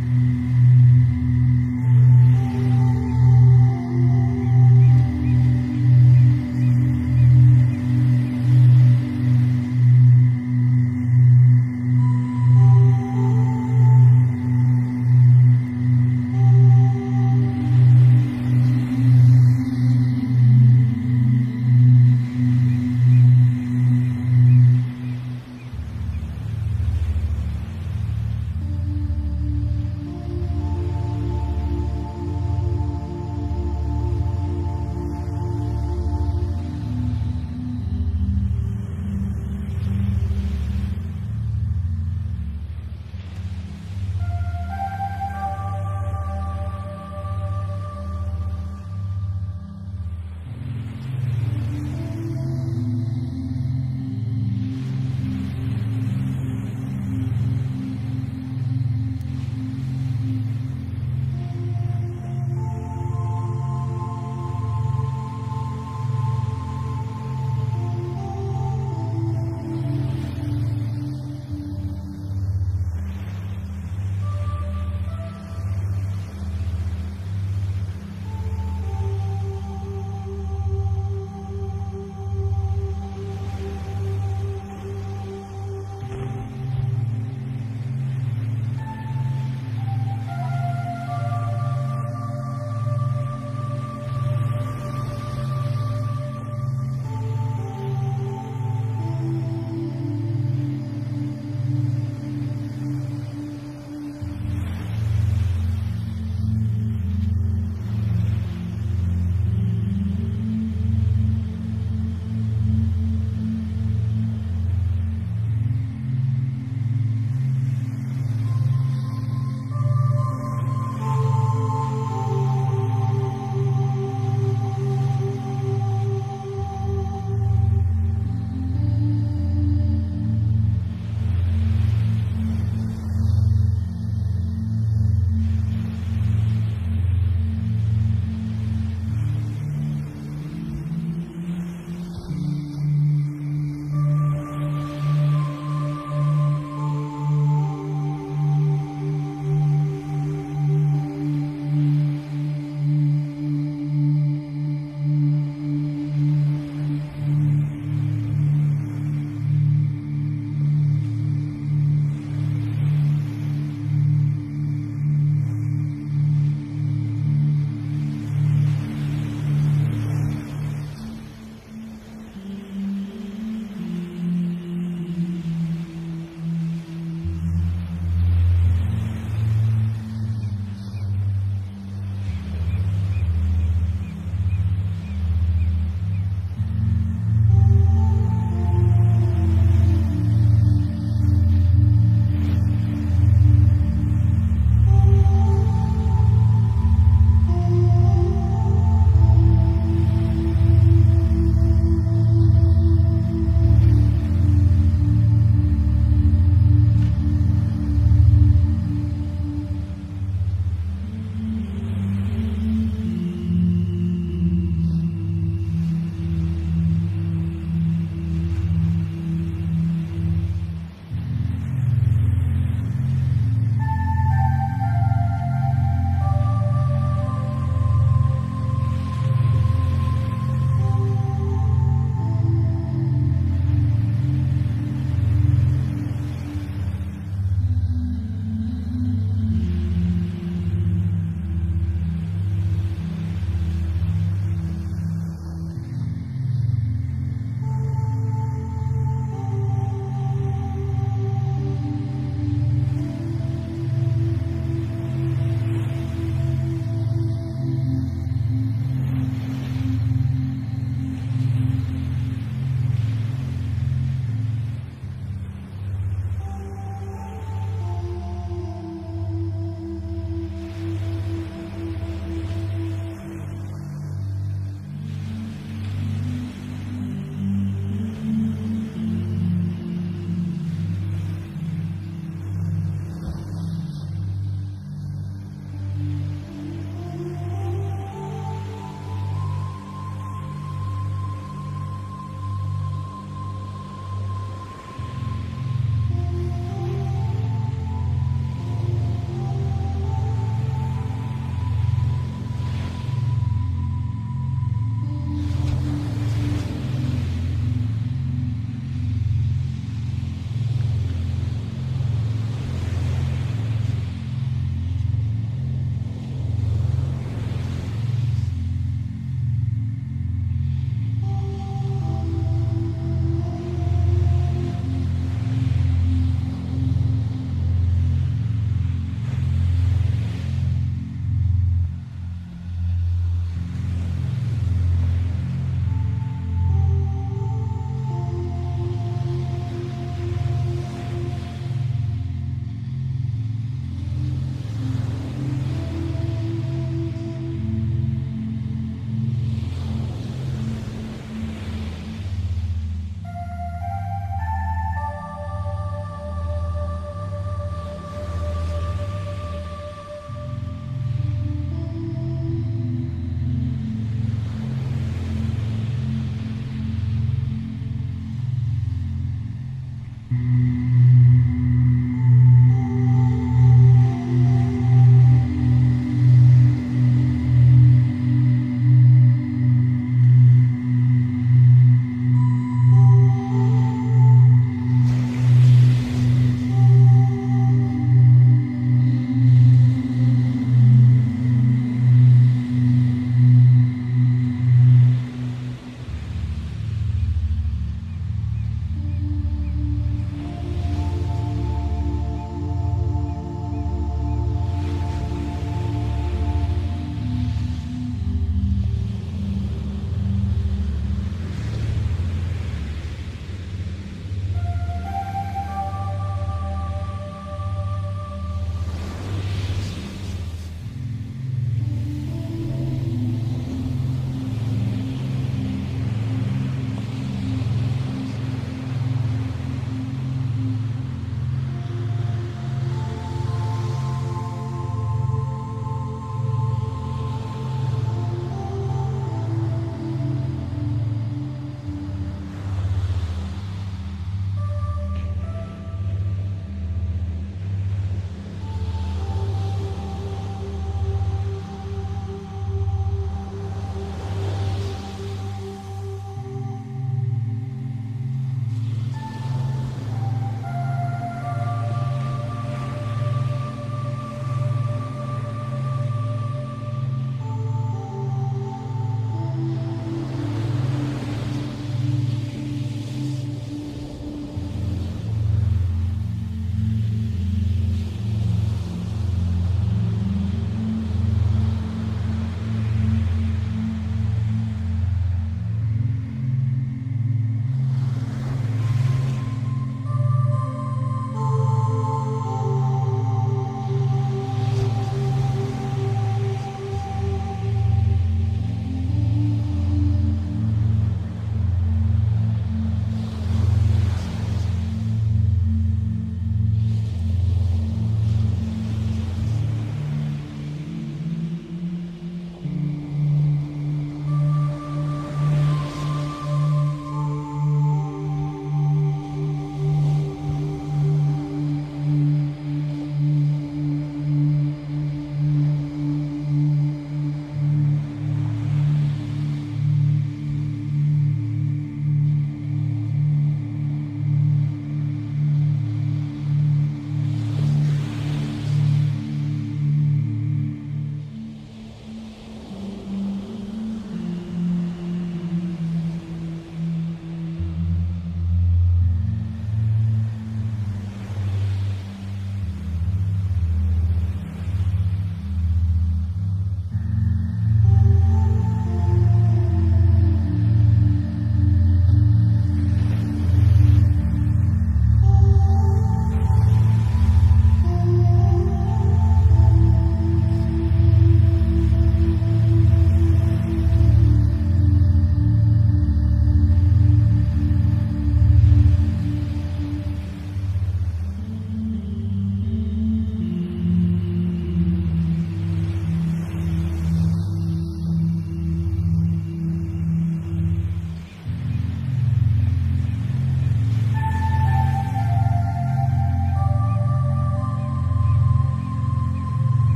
Mm-hmm.